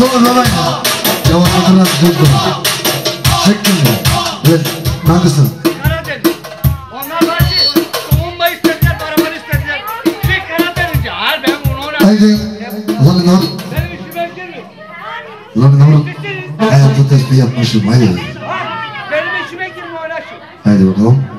Zorlamayın. Devamlıdırlar güzel durun. Çektin mi? Evet. Neredesin? Haydi. Lan lan. Lan lan. Hayatı tespih yapmışım. Haydi. Benim işime girme uğraşın. Haydi bakalım.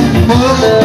Oh,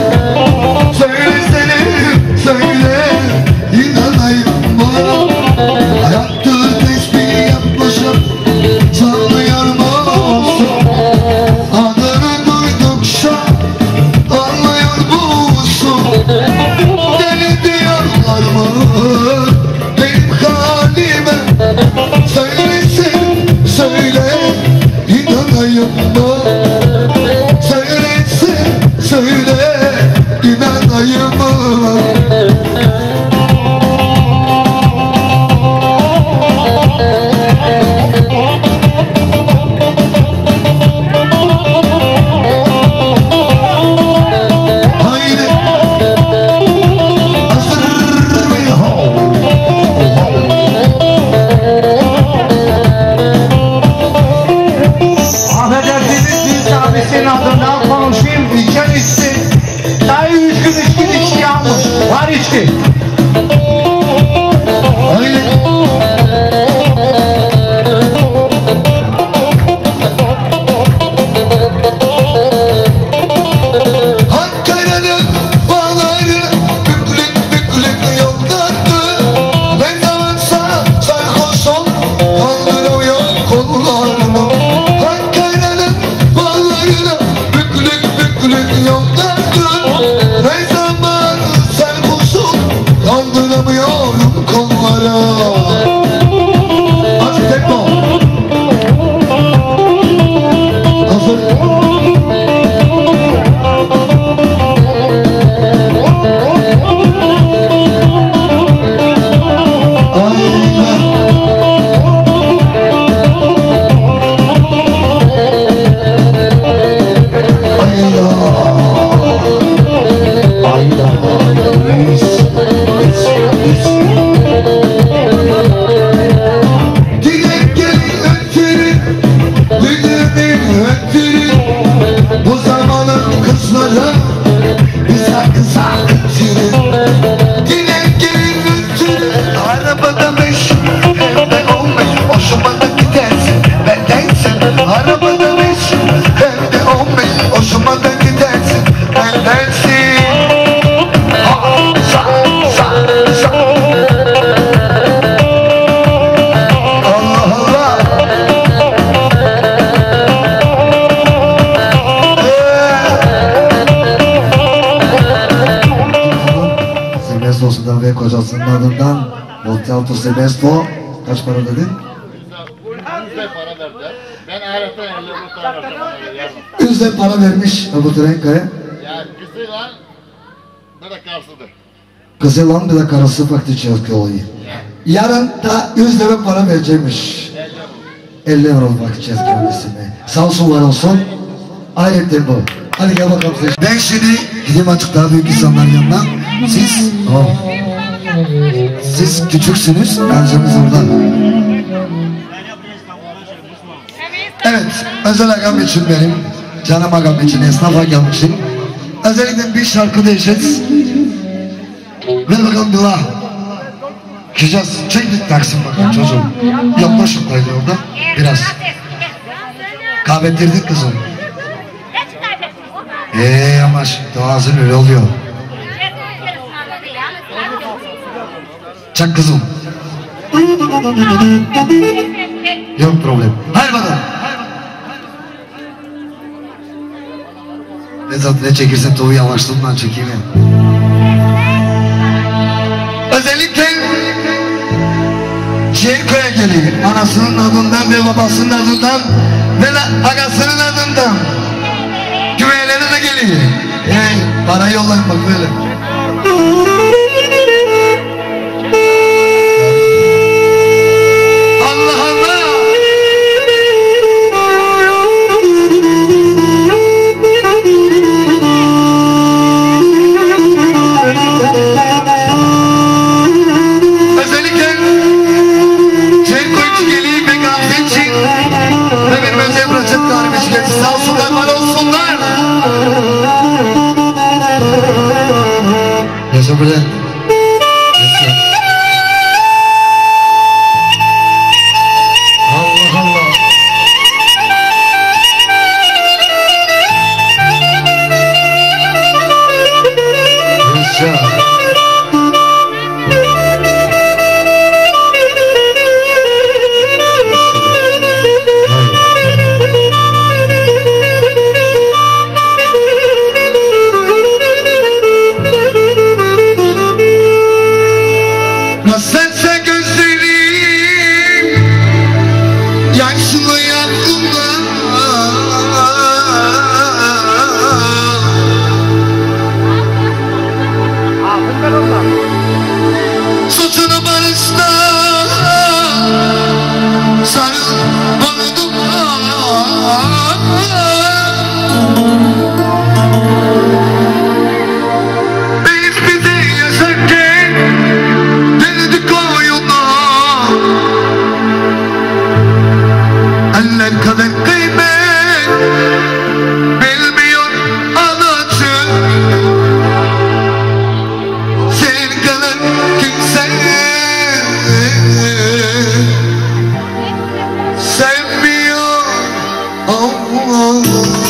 Semesto kaç para dedin? Yüzde para vermiş Abu Trenka'ya. Ya kızıyla bir de karşıdır. Kızı lan bir de karısı fakti olayı. Yarın da 100 lira para verecekmiş. 50 euro vakit kendisine. Sağ olsun var olsun. Ayrıca bu. Hadi gel bakalım. Ben şimdi gideyim açık daha büyük insanların yanına. Siz, oh. Siz küçüksünüz, benzemiz orada. Evet, özel agam için benim, canım agam için, esnaf agam için. Özellikle bir şarkı diyeceğiz. Ver bakalım Bilal. Kıcaz, çek bir taksın bakalım çocuğum. Yaklaşık koydu orada, biraz. Kahvettirdik kızım. Eee ama şimdi ağzın öyle oluyor. Çak kızım. Yok problem. Hayır bakalım. Ne zaten ne çekirsen tavuğu yavaşlığından çekeyim ya. Özellikle Çerko'ya geliyor. Anasının adından ve babasının adından ve agasının adından. Güveyleri de. Hey, para yollayın bak böyle. amor.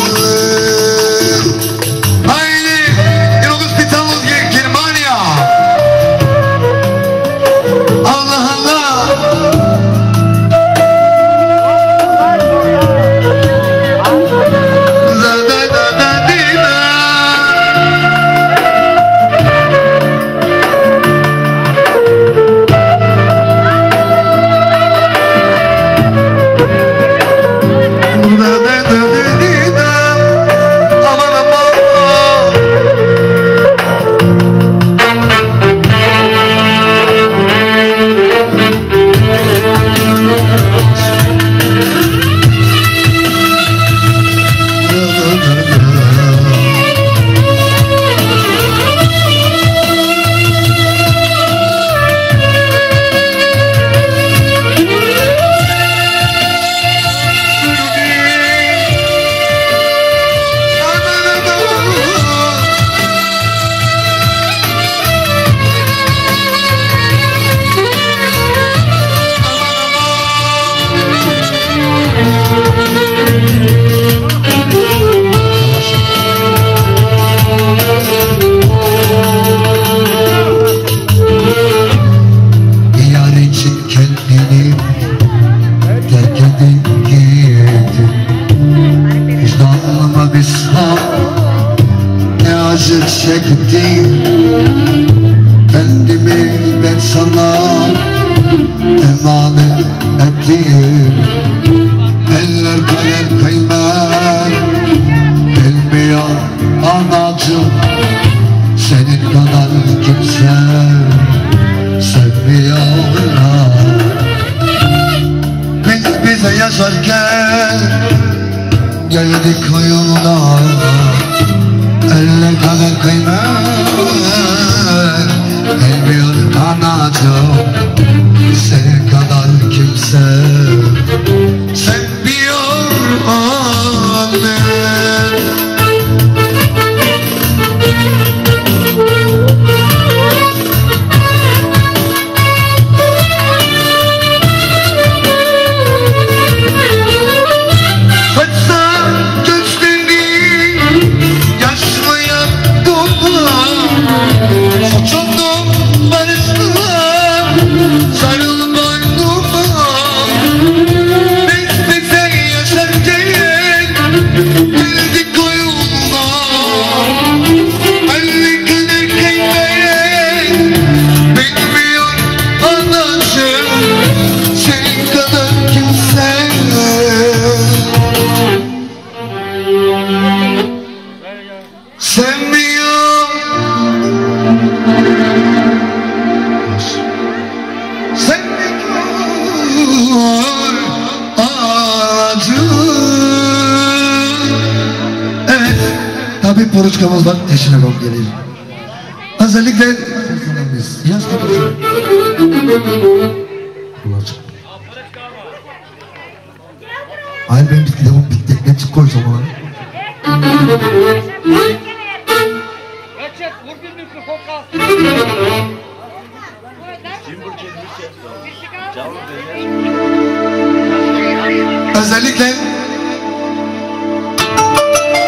Özellikle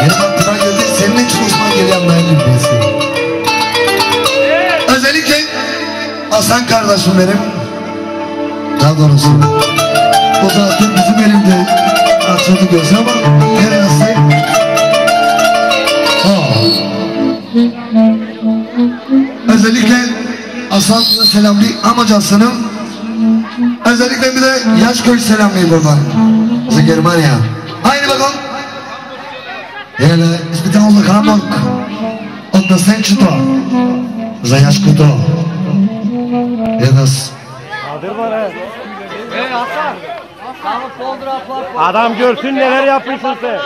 benim aklıma geldi senin için Osman geliyor anlayalım birisi. Özellikle Hasan kardeşim benim. Daha doğrusu o zaten bizim elimde açıldı gözü ama neresi? Özellikle Hasan'la selamlı amcasının Özellikle bir de Yaşköy selamlayayım buradan. Germania. Haydi bakalım. Hele Hamburg. Und das Senchito. Za Yaşkuto. Jedas. Adam görsün neler yapmışsın sen.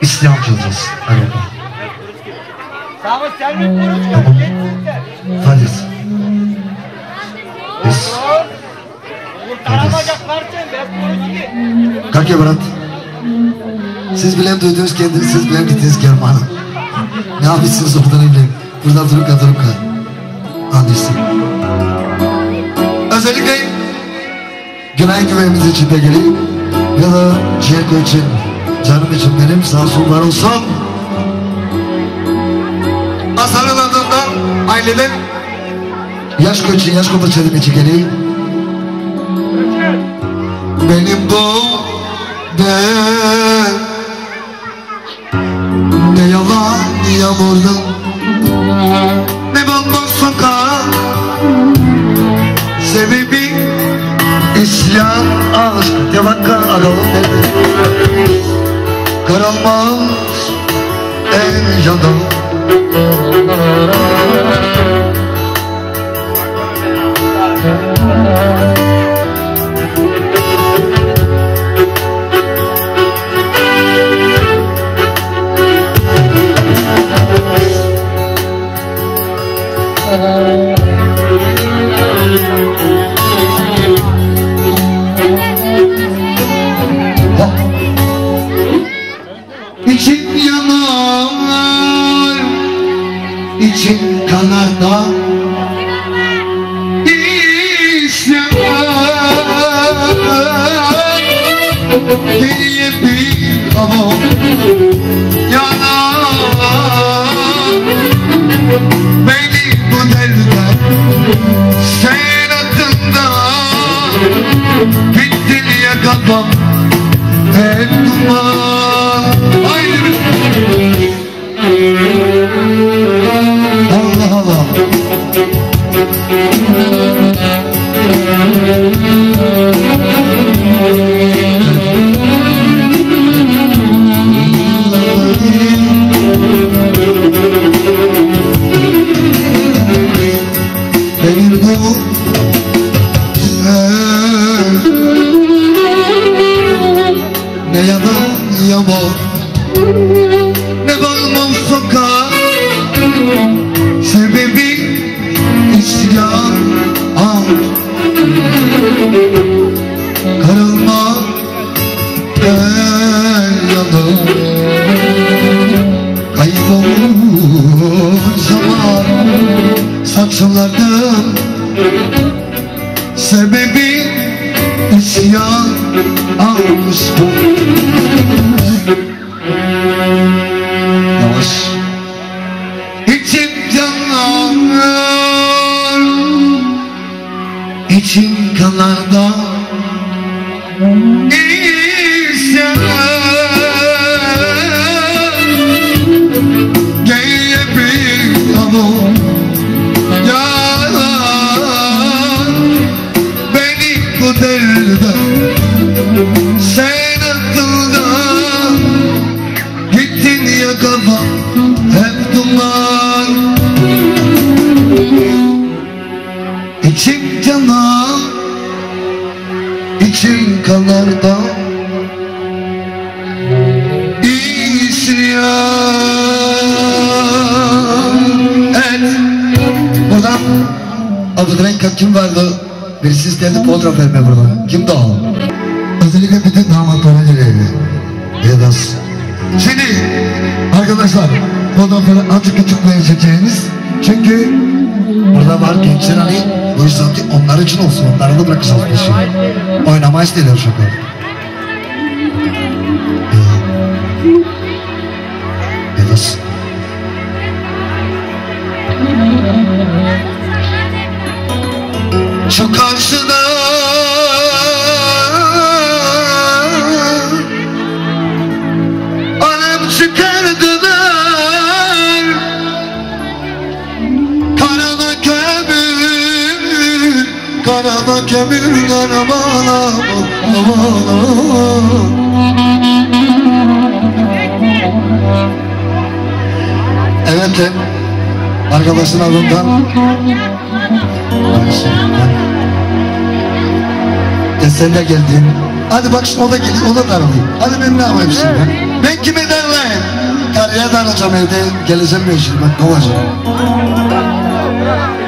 İslam selvi kuruş gel. Geçsin de. Hadi. Biz. Kanka Berat. Siz bilen duyduğunuz kendiniz, siz bilen gittiğiniz kermanı. Ne yapıyorsunuz orada ne bileyim. Buradan durup kadırıp kal. Anlıyorsun. Özellikle Günay güvenimiz için de geleyim. Ya da Ceko için, canım için benim sağ sollar olsun. Asarın adından aileden Yaşko için, Yaşko da çelim için geleyim. Benim bu ben Ne yalan yağmurdan Diye bir hava Yanar Beni bu Sen adında Bittin ya kafam Hep duman onları da bırakacağız peşi. Oynama istiyorlar. Yedaz. Şu karşıda Karada kömür Karabala Evet de Arkadaşın adından Ya sen de geldin. Hadi bak şimdi o da geliyor, o da. Hadi ben ne yapayım şimdi? Ben kime darlayayım? Karıya darlayacağım evde, geleceğim ben şimdi, bak kovacağım. Mezarımı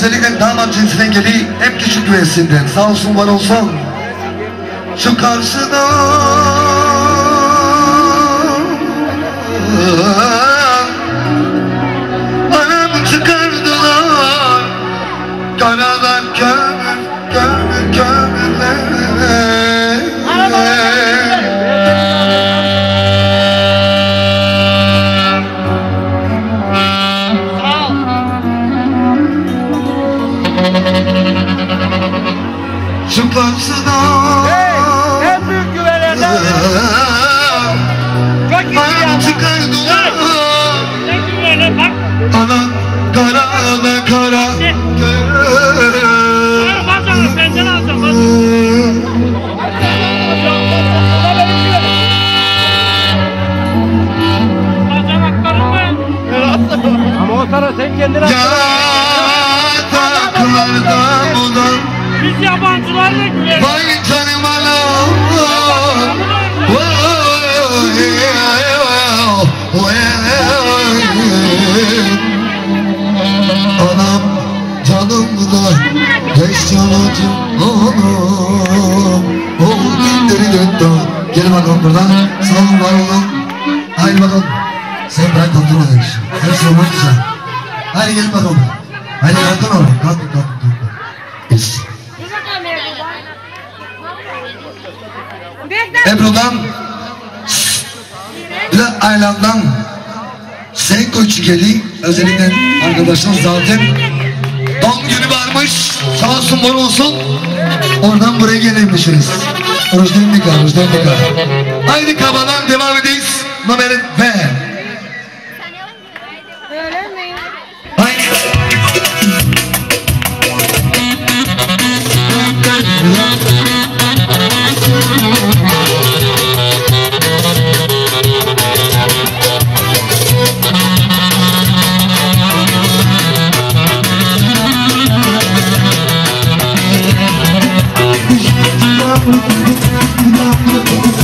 Özellikle damat cinsine geliyor. Hep küçük üyesinden. Sağ olsun var olsun. Şu karşıda Acıladım oh, oh, oh. oğlum O günleri döndü Gelin bakalım buradan. Sağ olun var olun bakalım. Sen ben kalktın arkadaş Her şey olmak bakalım. Haydi kalkın oğlum. Kalkın kalkın kalkın. Biz. Ebru'dan. Ve Aylan'dan. Senko Çikeli özellikle arkadaşlar zaten doğum günü varmış. Sağ olsun var olsun. Oradan buraya gelemişsiniz. Rujdan nikah, rujdan nikah. Haydi kabadan devam edeyiz. Numara V. Haydi. i'm not Thank you.